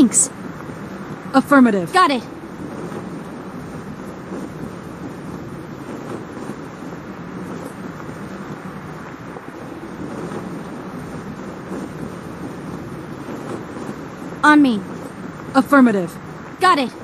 Thanks. Affirmative. Got it. On me. Affirmative. Got it.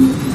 I'm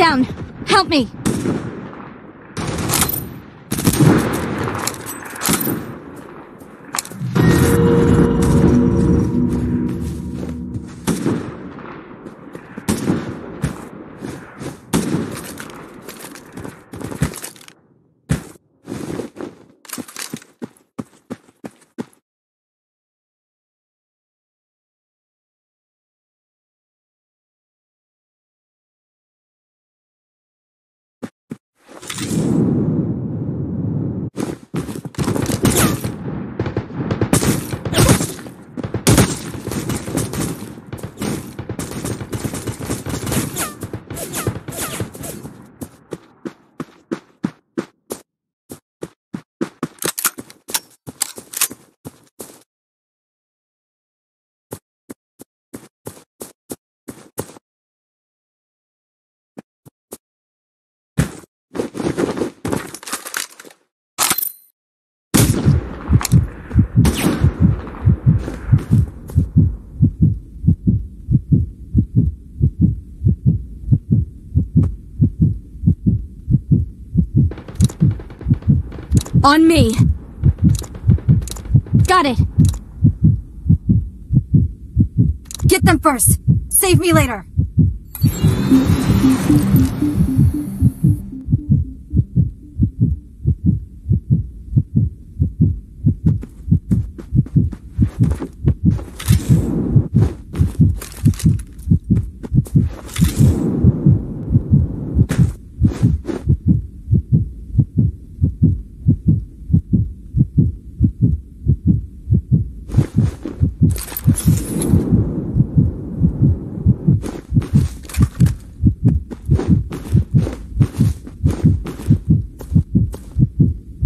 down. Help me. On me. Got it. Get them first. Save me later.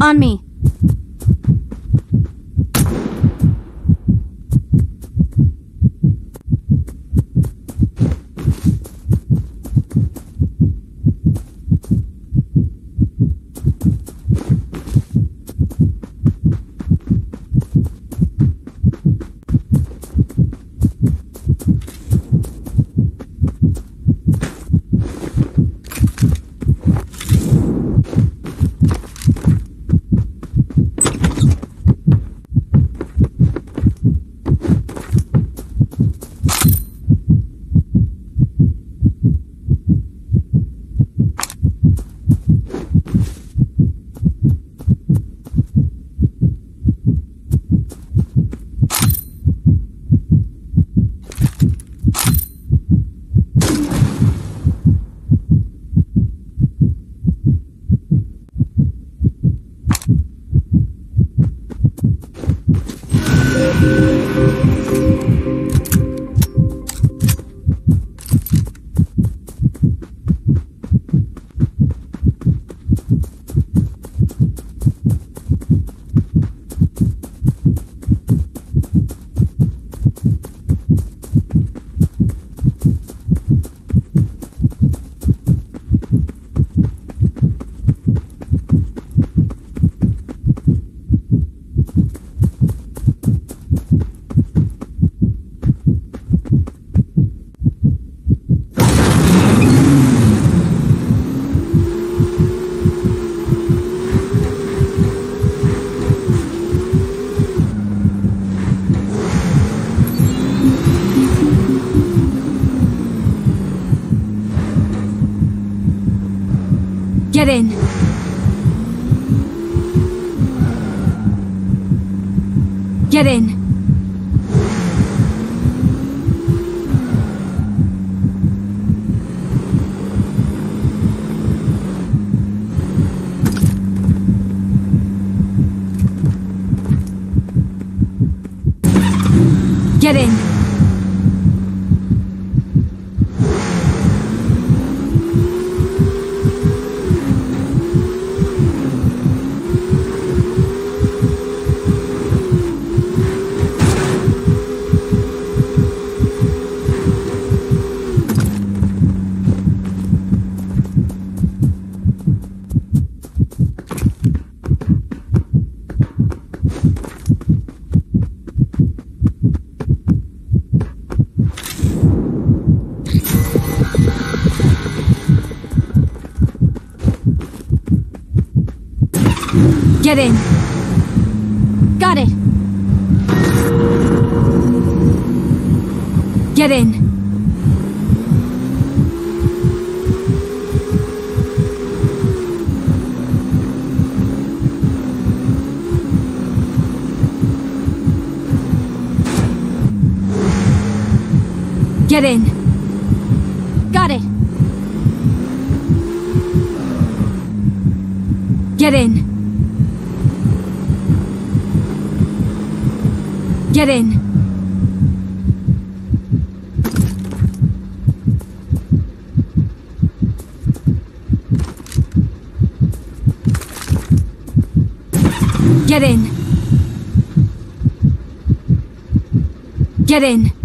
On me. Get in. Get in. Get in. Get in. Got it. Get in. Get in. Got it. Get in. Get in. Get in. Get in.